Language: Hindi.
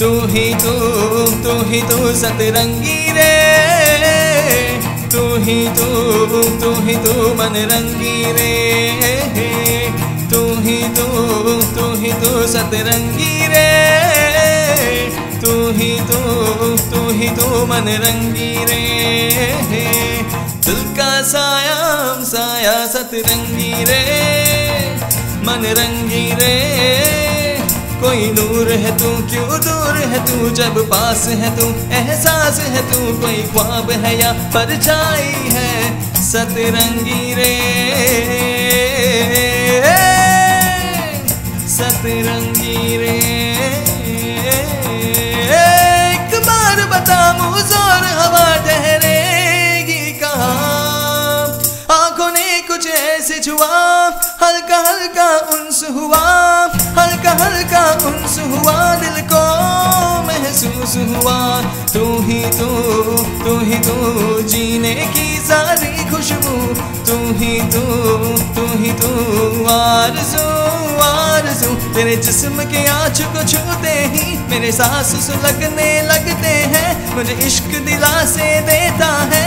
तू ही तू तू ही तू सतरंगी रे। तू ही तू तू ही तू मन रंगी रे। तू ही तू तू ही तू सतरंगी रे। तू ही तू तू ही तू मन रंगी रे। दिल का साया साया सतरंगी रे। मन रंगी रे। कोई नूर है तू, क्यों दूर है तू? जब पास है तू, एहसास है तू, कोई ख्वाब है या परछाई है? सतरंगी रे। सतरंगी रे। एक बार बता मुझोर हवा ठहरेगी कहाँ? आँखों ने कुछ ऐसे छुआ हल्का हल्का उन्स हुआ। हल्का उन्स हुआ, दिल को महसूस हुआ। तू ही तू तू ही तू, जीने की सारी खुशबू। तू ही तू तू ही तू, आरज़ू आरज़ू। तेरे जिस्म के आँच को छूते ही मेरे सांस सुलगने लगते हैं। मुझे इश्क दिला से देता है